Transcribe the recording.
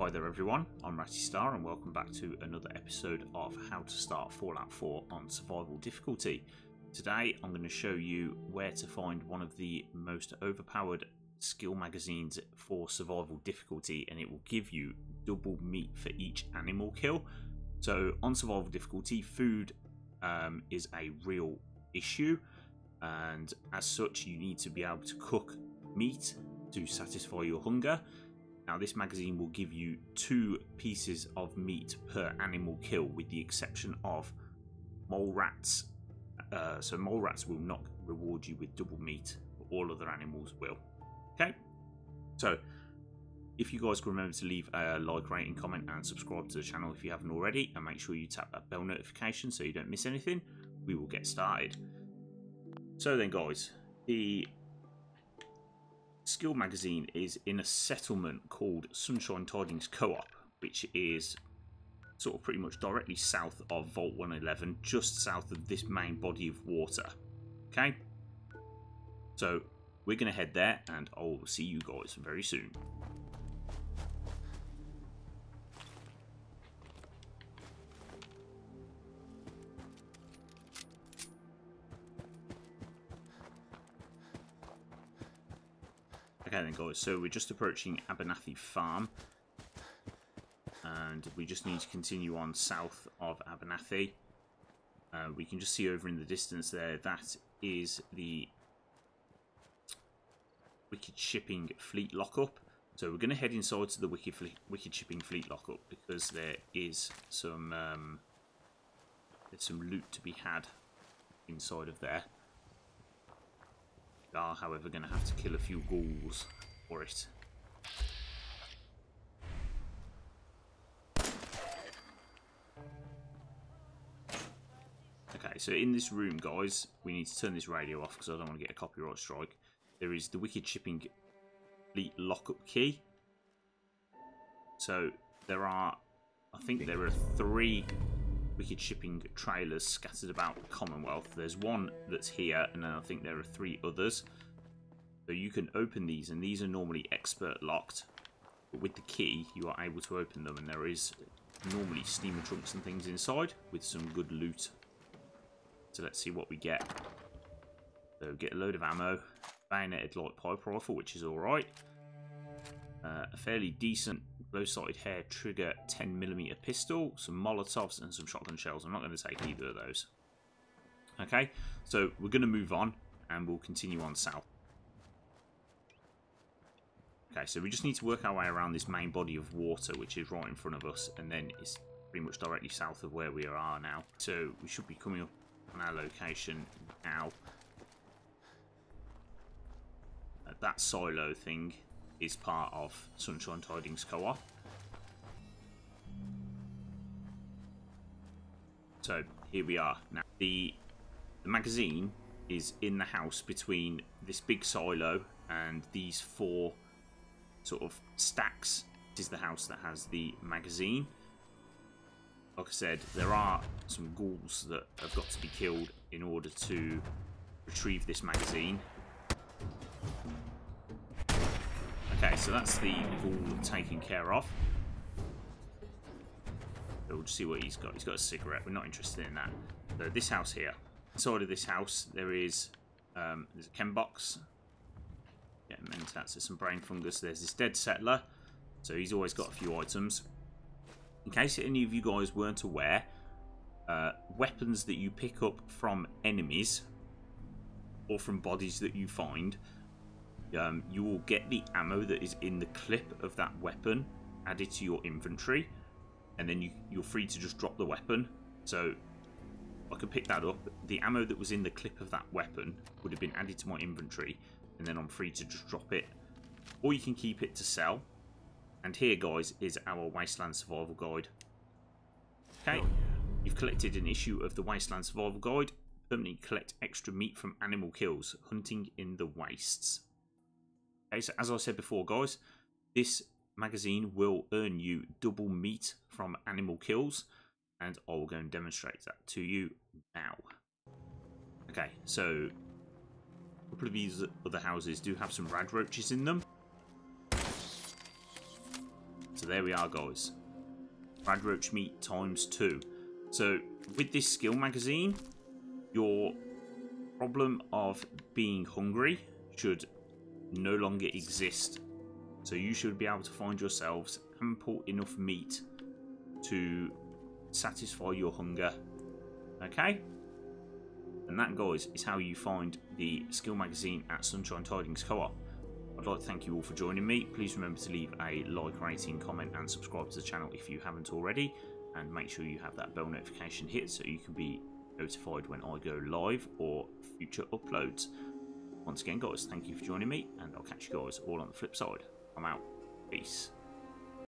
Hi there everyone, I'm Ratty Star and welcome back to another episode of How to Start Fallout 4 on Survival Difficulty. Today I'm going to show you where to find one of the most overpowered skill magazines for survival difficulty and it will give you double meat for each animal kill. So on survival difficulty, food um, is a real issue and as such you need to be able to cook meat to satisfy your hunger. Now this magazine will give you two pieces of meat per animal kill with the exception of mole rats. Uh, so mole rats will not reward you with double meat, but all other animals will. Okay, so if you guys can remember to leave a like, rating, comment, and subscribe to the channel if you haven't already, and make sure you tap that bell notification so you don't miss anything, we will get started. So then, guys, the skill magazine is in a settlement called Sunshine Tidings Co-op, which is sort of pretty much directly south of Vault 111, just south of this main body of water. Okay, so we're going to head there, and I'll see you guys very soon. Okay then guys, so we're just approaching Abernathy Farm. And we just need to continue on south of Abernathy. Uh, we can just see over in the distance there, that is the Wicked Shipping Fleet lockup. So we're going to head inside to the Wicked, Fleet, Wicked Shipping Fleet lockup because there is some um, there's some loot to be had inside of there. Are, however, going to have to kill a few ghouls for it. Okay, so in this room, guys, we need to turn this radio off because I don't want to get a copyright strike. There is the Wicked Shipping Fleet lockup key. So there are, I think there are three wicked shipping trailers scattered about the Commonwealth. There's one that's here, and then I think there are three others. So you can open these, and these are normally expert locked. But with the key, you are able to open them, and there is normally steamer trunks and things inside with some good loot. So let's see what we get. So get a load of ammo, bayoneted light pipe rifle, which is alright. Uh, a fairly decent low-sighted hair trigger 10mm pistol, some Molotovs and some shotgun shells. I'm not going to take either of those. Okay, so we're going to move on and we'll continue on south. Okay, so we just need to work our way around this main body of water, which is right in front of us, and then it's pretty much directly south of where we are now. So we should be coming up on our location now. Uh, that silo thing is part of Sunshine Tidings Co-op. So here we are. Now the the magazine is in the house between this big silo and these four sort of stacks. This is the house that has the magazine. Like I said, there are some ghouls that have got to be killed in order to retrieve this magazine. Okay, so that's the ghoul taken care of. We'll just see what he's got. He's got a cigarette. We're not interested in that. So this house here. Inside of this house, there is um, there's a chem box. Yeah, mentats. There's some brain fungus. There's this dead settler. So he's always got a few items. In case any of you guys weren't aware, uh, weapons that you pick up from enemies or from bodies that you find um, you will get the ammo that is in the clip of that weapon added to your inventory, and then you, you're free to just drop the weapon. So I can pick that up. The ammo that was in the clip of that weapon would have been added to my inventory, and then I'm free to just drop it. Or you can keep it to sell. And here, guys, is our Wasteland Survival Guide. Okay, you've collected an issue of the Wasteland Survival Guide. Permanently collect extra meat from animal kills, hunting in the wastes. Okay, so as I said before, guys, this magazine will earn you double meat from animal kills, and I will go and demonstrate that to you now. Okay, so a couple of these other houses do have some rad roaches in them. So there we are, guys. Rad roach meat times two. So with this skill magazine, your problem of being hungry should no longer exist. So you should be able to find yourselves ample enough meat to satisfy your hunger. Okay? And that, guys, is how you find the skill magazine at Sunshine Tidings Co-op. I'd like to thank you all for joining me. Please remember to leave a like, rating, comment and subscribe to the channel if you haven't already. And make sure you have that bell notification hit so you can be notified when I go live or future uploads. Once again, guys, thank you for joining me, and I'll catch you guys all on the flip side. I'm out. Peace.